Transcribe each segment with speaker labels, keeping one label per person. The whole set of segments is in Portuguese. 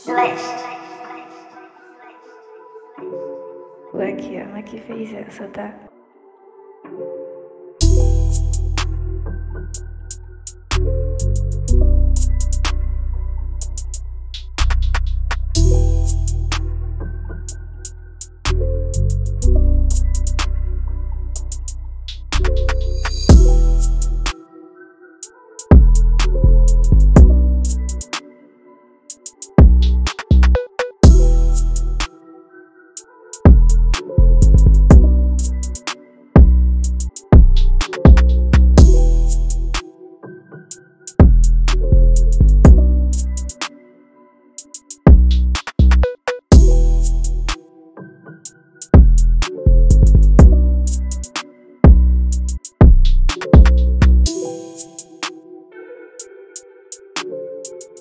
Speaker 1: Celeste.
Speaker 2: Aqui, ela que fez essa, tá?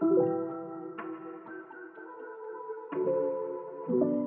Speaker 2: Thank you.